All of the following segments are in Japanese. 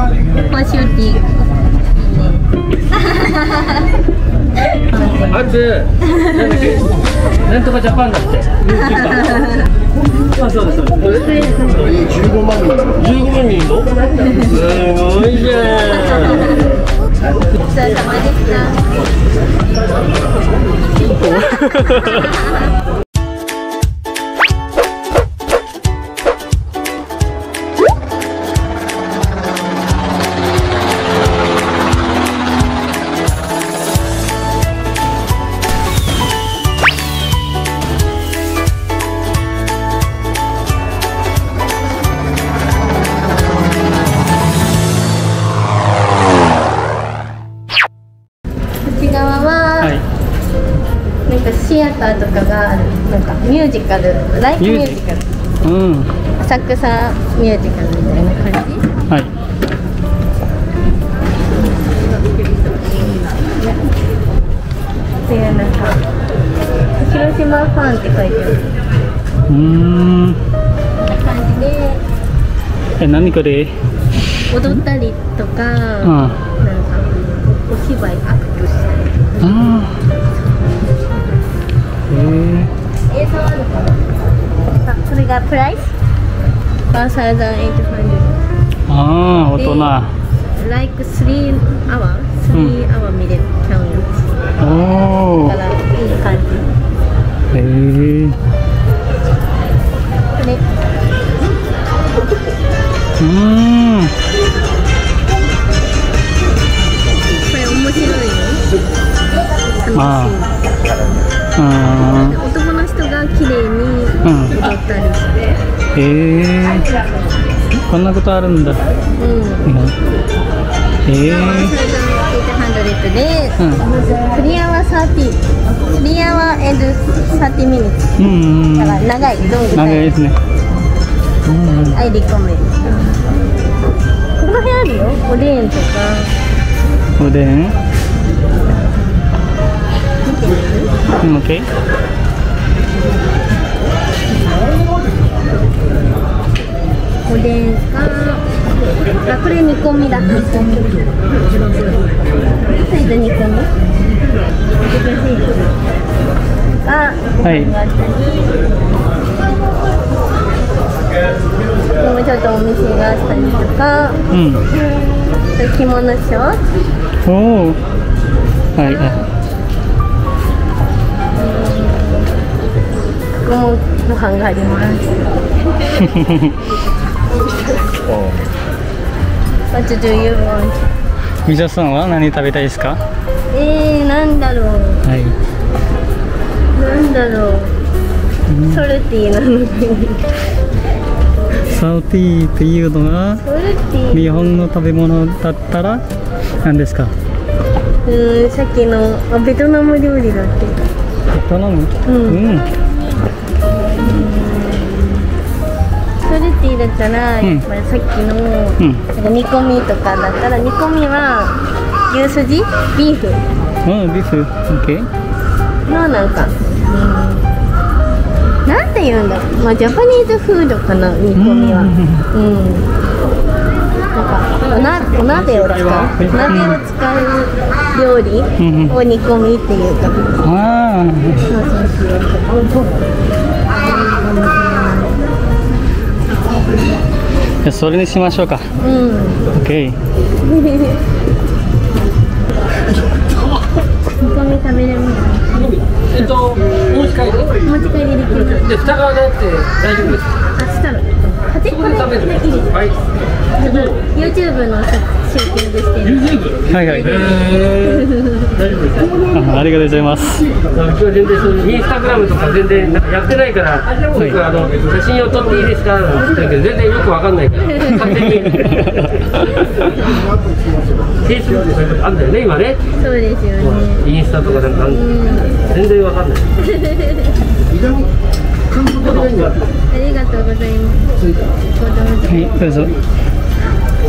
星打っていいあって。なんとかジャパンだ。ってあそうですそうですこれ15万人15万人いるのすごいじゃんごちそうさまでした カルライブミュージカルうん浅草ミュージカルみたいな感じ？はいっていうなんか広島ファンって書いてある。うーん感じでえ何これ？踊ったりとか、あなんかお芝居アクトしたり。あへこれがプライス？1800ああ大人。like 3 hour 3 hour おおだからいい感じ。へえこれ。うーん。これ面白いよあ楽あしい男の人が綺麗にうん。踊ったりして、へえこんなことあるんだ。うん。へえ800で、うん。クリアは30クリアはエンド30ミニうんうんだから長いロング長いですね。うんうん。アイリコメンこの辺あるよ。おでんとか。おでん。見てみる？うんオッケーおでんかあこれ煮込みだ。サイズ煮込み。がはいもうちょっとお店があったりとか。うん。着物ショー。おおはいあもご飯があります。What do you want? みちょさんは何食べたいですか？えー、なんだろう。はいなんだろう。ソルティーなのに。サウティーっていうのがソルティー。日本の食べ物だったら何ですか？うーん、さっきのあベトナム料理だって。ベトナム？うんうんソルティーだったら、うん。まあ、さっきの、うん。なんか煮込みとかだったら煮込みは牛すじビーフ。うんビーフ。オッケー。のなんか、うん、なんて言うんだろう、まあ、ジャパニーズフードかな煮込みは。うん。うん。なんかおなお鍋を使う？鍋を使う料理？うん。を煮込みっていうかうそうじゃあそれにしましょうか。うん。オッケー煮込み食べれます。えっとお持ち帰りお持ち帰りできる。で蓋がなくて大丈夫です。あしたら端っこで食べるいいですはい。YouTube のシューティングしてる YouTube はいはい。えー、大丈夫ですあありがとうございます。今日は全然そういうインスタグラムとか全然なんかやってないから、僕あの写真を撮っていいですかなんて言ってるけど全然よくわかんないから勝手に。んだよね今ね。そうですよね。インスタとかなんかあんの全然わかんない。ありがとうございます。はいどうぞ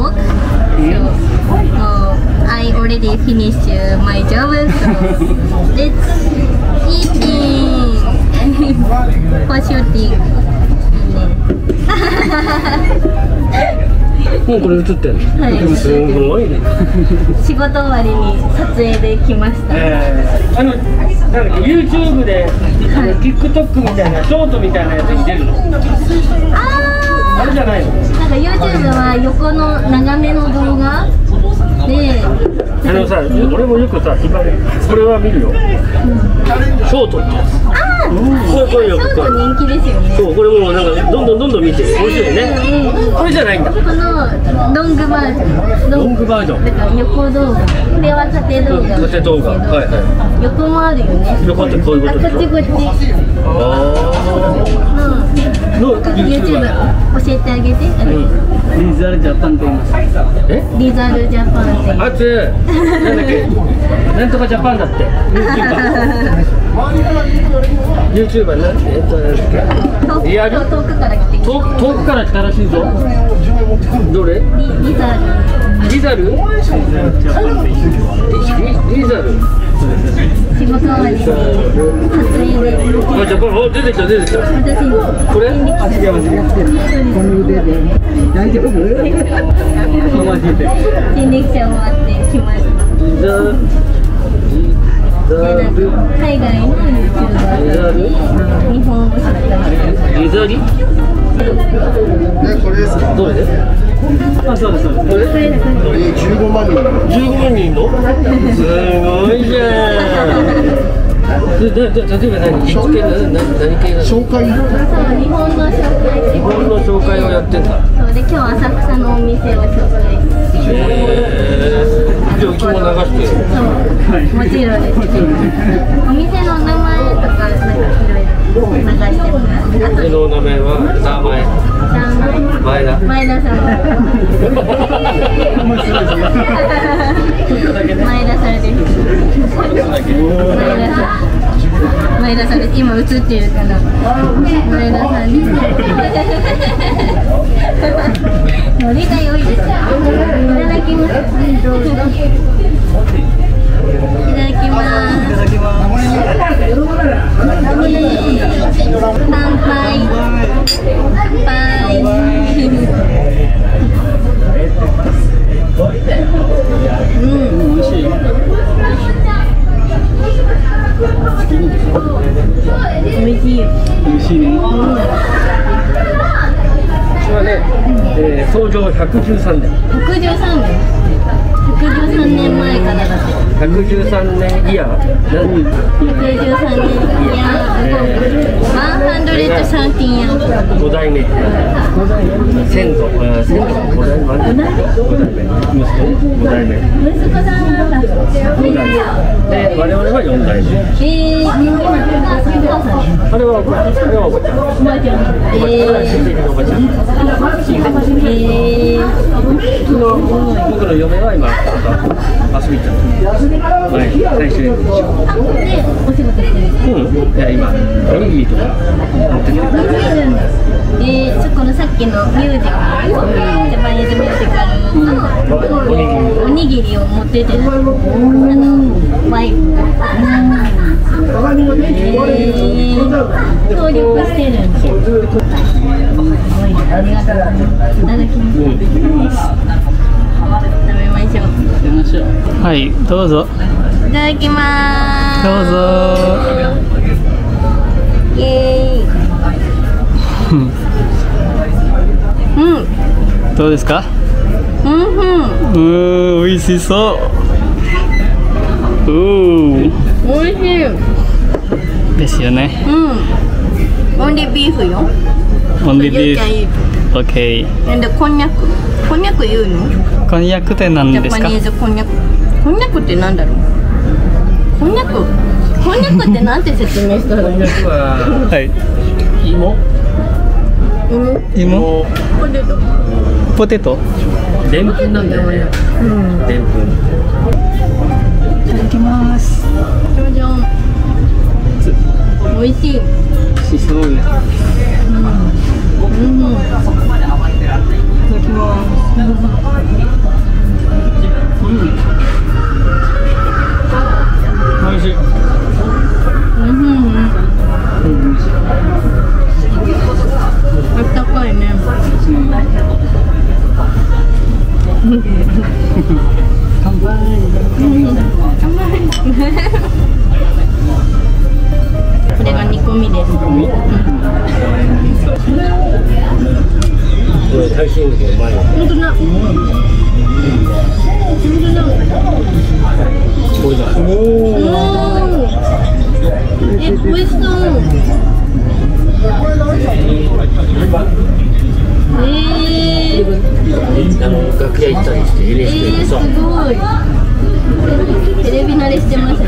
work so uh, I already finished my job so let's eating for shooting もうこれ映ってんの、はい。すごいね。仕事終わりに撮影で来ました、えー、あのなんだっけ YouTube で、あの TikTok みたいなショートみたいなやつに出るの？ああれじゃないの？か YouTube は横の長めの動画で。あのさ俺もよくさ今これは見るよ、ショートってやつあーこれこれよショート人気ですよね。そうこれもうなんかどんどんどんどん見て面白いね。これじゃないんだ。このロングバージョン。ロングバージョン。だから横動画。これは縦動画。縦動画。はいは横もあるよね。横ってこういうあこでしょ。ことっちこっち。あうんの YouTube 教え？てあげて、リザルジャパンと言い。ますえリザルジャパンってい。うあつなんだっけ？なんとかジャパンだって。YouTuber なんて？えっとなんだっけ？リアル遠くから来て遠く遠くから来たらしいぞ。どれ？リリザル？リザル。リリザル仕事終わりに撮影であじゃこれお出てきた。出てきた。私これ人力車終わって来ました。リザルリザでなんか海外の YouTuber で日本を知った。りリザリ、これですか？どれであそうですそうですこれこれだこれえー、15万人。15万人の？すごいじゃん例えば何？実験な何何系なの？紹介。日本の紹介日本の紹介をやってんだ。そうで今日浅草のお店を紹介。してへー。じゃあうちも流して。よそう。もちろんです。お店ろいろ流してます。あと俺の名前は名前前田さん前田さんです。前田さん前田さん今映ってるかな前田さんです。ノリが良いです。いただきます。いただきます。いただきます乾杯乾杯うん美味しい美味しいよ美味しいね。うちはね、えー創業113年113年113年前からだって113年イヤー何113年いや113や5代目。先祖先祖5代目。5代目。息子5代目。息子さんなんだ5代目。で我々は4代目。えー、あれはあれはおばちゃんおばちゃん親戚のおばちゃん、ちの僕の嫁は今遊び行っちゃったはい最終日お仕事してるうん。いや今おにぎりとか持ってきてくれてえー、そこのさっきのミュージカルジャパニーズミュージカルのおにぎりおにぎりを持っててあのワイフがえー、協力してるんですありがとうございますいただきますうん。食べましょう食べましょうはいどうぞ。いただきます。どうぞ。イエーイ。うん。どうですか？うんうん。うーん美味しそう。うー美味しい。うんですよね。オンリービーフよ Only You can this eat OK でこんにゃくこんにゃく言うのこんにゃくって何ですかジャパニーズこんにゃくこんにゃくってなんだろうこんにゃくこんにゃくってなんて説明したらいいのはい芋芋ポテトポテトでんぷんなんだよねうんでんぷんいただきますじゃじゃん美味しい。しそうねうん。美味しい。うん。あったかい。ね。乾杯これが煮込みです。これ大衆肉うまいわ本当だ。本当だ。これだおーえ、美味しそう。えー、あの楽屋行ったりして NHK ー、ですごい。テレビ慣れしてますね。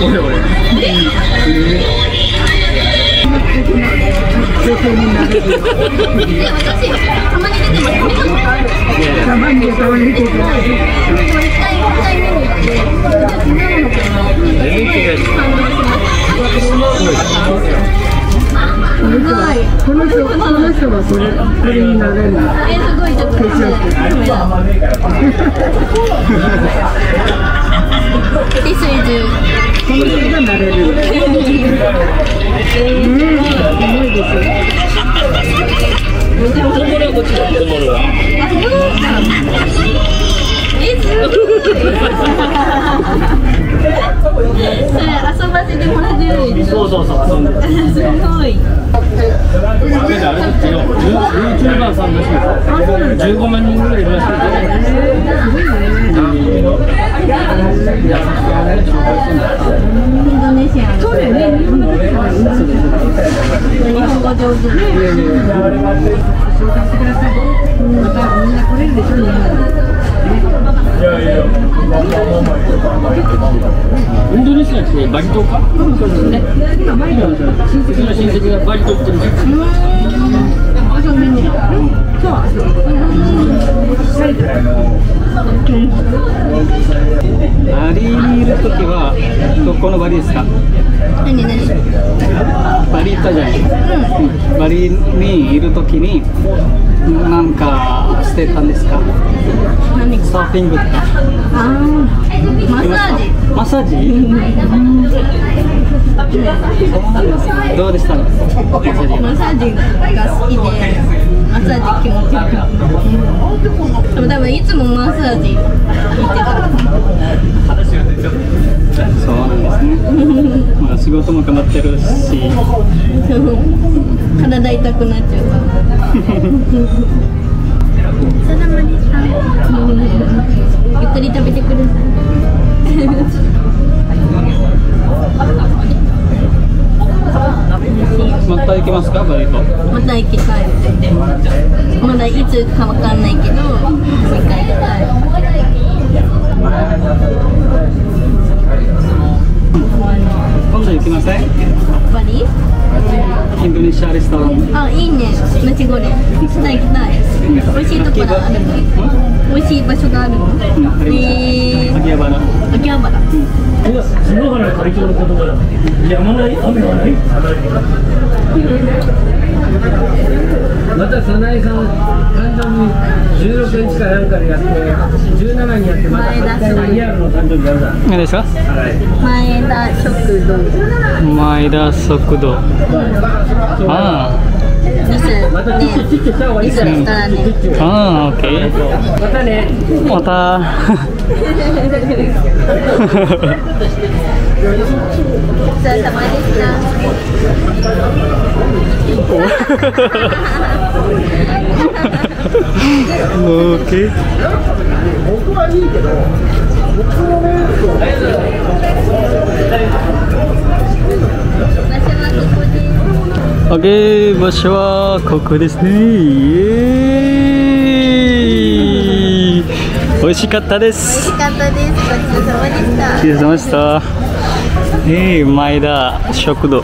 俺俺、たまに出てます。たまに出てます。これ一回一回目に行って、この人、この人がこれ、これになれる。え、すごい、ちょっとカメラ。This is この人がなれる。えー、すごいですよ。本物はこっちだ本物はあ、そうか。え、すごい。それ遊ばせてもらってるんですそうそうそう遊んですごい。YouTuber さんらしいです15万人ぐらいいるらしいインドネシア。そうだよね。日本語上手。インドネシアってバリ島かそうですね親戚の親戚がバリ島ってるん。ですよバリにいるときはどこのバリです。か何何。バリ行ったじゃないうんバリにいるときになんかしてたんです。か何サーフィングとかあ。マッサージ。マッサージどうでしたマッサージマッサージが好きで。マッサージ気持ちよかった。でも多分いつもマッサージ行ってた。そうなんです。ねまあ仕事も頑張ってるし体痛くなっちゃうから。お疲れ様でした。ゆっくり食べてください。また行きますかバリ島また行きたい。まだいつかわかんないけど、もう一回行きたい。今度行きません？バリ？インドネシアレストランあ、いいね。ナチゴレ。行きたい行きたい。美味しいところあるの？美味しい場所があるの？えー、秋葉原秋葉原。篠原会長の言葉だやまない雨はないまた早苗さん誕生日16日かなんかでやって17にやってまた8回目リアルの誕生日やるだ何ですか？前田食堂。前田速度あミスね。またチッチチッチした方がいいからミスレストランね。あああオッケーまたねまたお疲れ様でした。オッケー場所はここです。ねイエーイ美味しかったです美味しかったです。ごちそうさまでした。ありがとうございましたえー、前田食堂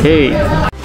OK